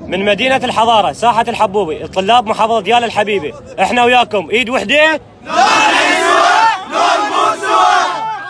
من مدينة الحضارة ساحة الحبوبي الطلاب محافظة ديال الحبيبي إحنا وياكم. إيد وحدة؟